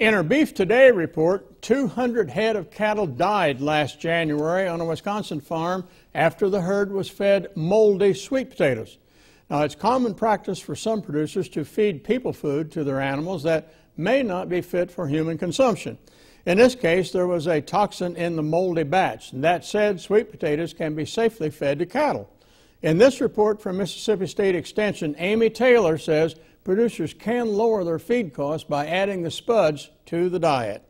In our Beef Today report, 200 head of cattle died last January on a Wisconsin farm after the herd was fed moldy sweet potatoes. Now, it's common practice for some producers to feed people food to their animals that may not be fit for human consumption. In this case, there was a toxin in the moldy batch. And that said, sweet potatoes can be safely fed to cattle. In this report from Mississippi State Extension, Amy Taylor says producers can lower their feed costs by adding the spuds to the diet.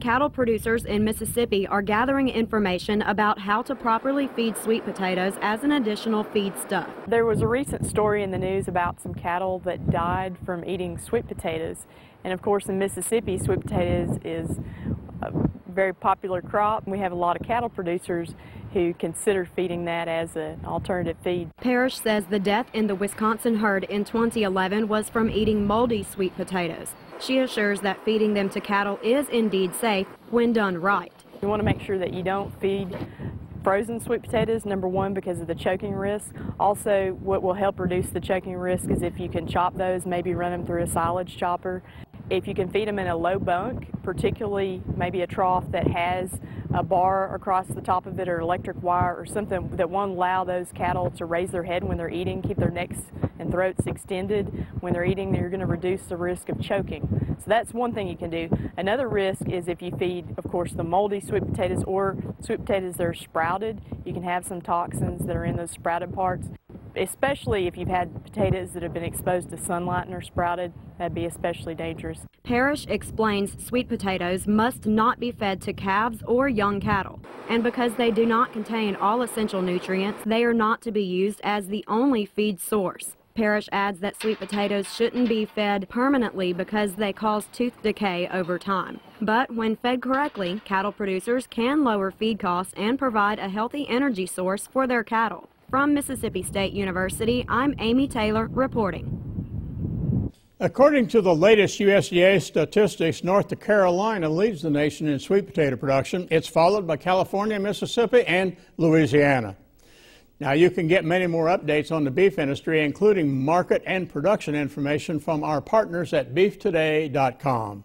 Cattle producers in Mississippi are gathering information about how to properly feed sweet potatoes as an additional feedstuff. There was a recent story in the news about some cattle that died from eating sweet potatoes. And of course in Mississippi, sweet potatoes is a very popular crop. And we have a lot of cattle producers who consider feeding that as an alternative feed. Parish says the death in the Wisconsin herd in 2011 was from eating moldy sweet potatoes. She assures that feeding them to cattle is indeed safe when done right. You want to make sure that you don't feed frozen sweet potatoes, number one, because of the choking risk. Also, what will help reduce the choking risk is if you can chop those, maybe run them through a silage chopper. If you can feed them in a low bunk, particularly maybe a trough that has a bar across the top of it or electric wire or something that won't allow those cattle to raise their head when they're eating, keep their necks and throats extended when they're eating, you're going to reduce the risk of choking. So that's one thing you can do. Another risk is if you feed, of course, the moldy sweet potatoes or sweet potatoes that are sprouted, you can have some toxins that are in those sprouted parts especially if you've had potatoes that have been exposed to sunlight and are sprouted, that'd be especially dangerous. Parish explains sweet potatoes must not be fed to calves or young cattle. And because they do not contain all essential nutrients, they are not to be used as the only feed source. Parish adds that sweet potatoes shouldn't be fed permanently because they cause tooth decay over time. But when fed correctly, cattle producers can lower feed costs and provide a healthy energy source for their cattle. From Mississippi State University, I'm Amy Taylor reporting. According to the latest USDA statistics, North Carolina leads the nation in sweet potato production. It's followed by California, Mississippi, and Louisiana. Now, you can get many more updates on the beef industry, including market and production information from our partners at beeftoday.com.